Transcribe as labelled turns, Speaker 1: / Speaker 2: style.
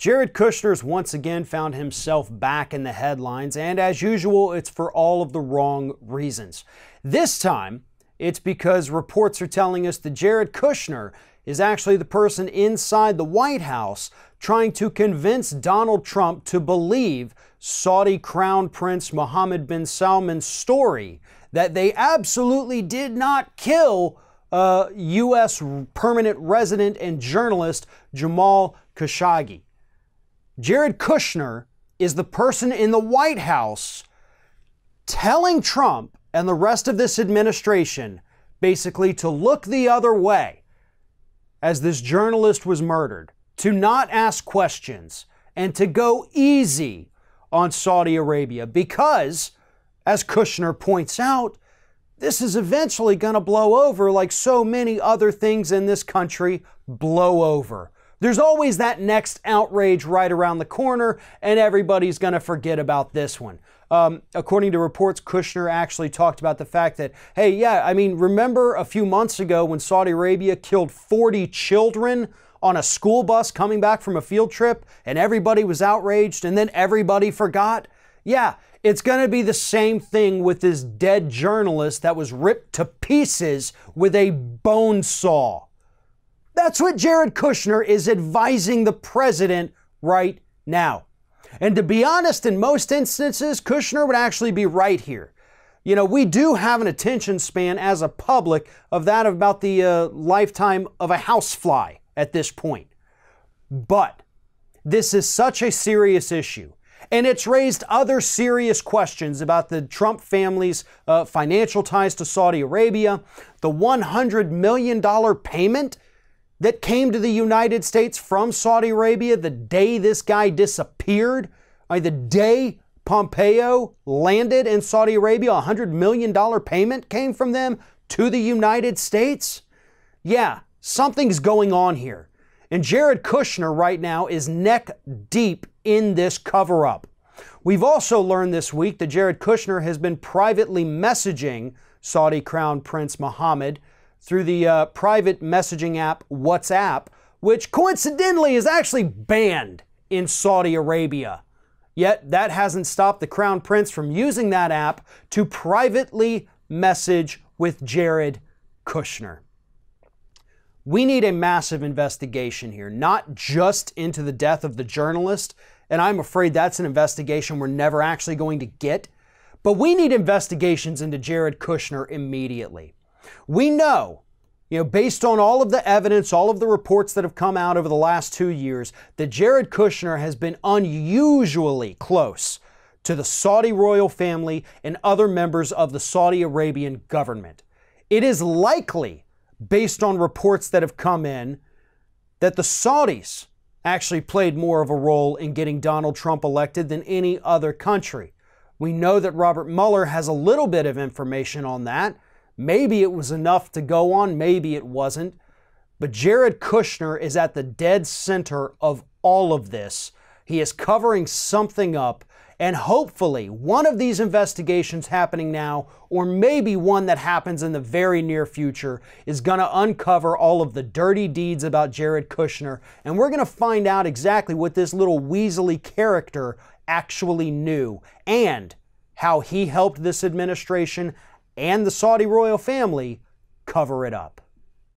Speaker 1: Jared Kushner's once again found himself back in the headlines, and as usual, it's for all of the wrong reasons. This time, it's because reports are telling us that Jared Kushner is actually the person inside the White House trying to convince Donald Trump to believe Saudi Crown Prince Mohammed bin Salman's story that they absolutely did not kill uh, U.S. permanent resident and journalist Jamal Khashoggi. Jared Kushner is the person in the White House telling Trump and the rest of this administration basically to look the other way as this journalist was murdered, to not ask questions, and to go easy on Saudi Arabia because, as Kushner points out, this is eventually going to blow over like so many other things in this country blow over. There's always that next outrage right around the corner, and everybody's going to forget about this one. Um, according to reports, Kushner actually talked about the fact that, hey, yeah, I mean, remember a few months ago when Saudi Arabia killed 40 children on a school bus coming back from a field trip and everybody was outraged and then everybody forgot? Yeah, it's going to be the same thing with this dead journalist that was ripped to pieces with a bone saw. That's what Jared Kushner is advising the president right now. And to be honest, in most instances, Kushner would actually be right here. You know, we do have an attention span as a public of that of about the uh, lifetime of a housefly at this point. But this is such a serious issue. And it's raised other serious questions about the Trump family's uh, financial ties to Saudi Arabia, the $100 million payment that came to the United States from Saudi Arabia the day this guy disappeared, like the day Pompeo landed in Saudi Arabia, a $100 million payment came from them to the United States? Yeah, something's going on here. And Jared Kushner right now is neck deep in this cover up. We've also learned this week that Jared Kushner has been privately messaging Saudi Crown Prince Mohammed through the uh, private messaging app WhatsApp, which coincidentally is actually banned in Saudi Arabia. Yet that hasn't stopped the Crown Prince from using that app to privately message with Jared Kushner. We need a massive investigation here, not just into the death of the journalist, and I'm afraid that's an investigation we're never actually going to get, but we need investigations into Jared Kushner immediately. We know, you know, based on all of the evidence, all of the reports that have come out over the last two years, that Jared Kushner has been unusually close to the Saudi royal family and other members of the Saudi Arabian government. It is likely, based on reports that have come in, that the Saudis actually played more of a role in getting Donald Trump elected than any other country. We know that Robert Mueller has a little bit of information on that. Maybe it was enough to go on, maybe it wasn't. But Jared Kushner is at the dead center of all of this. He is covering something up, and hopefully, one of these investigations happening now, or maybe one that happens in the very near future, is going to uncover all of the dirty deeds about Jared Kushner. And we're going to find out exactly what this little weaselly character actually knew and how he helped this administration and the Saudi royal family cover it up.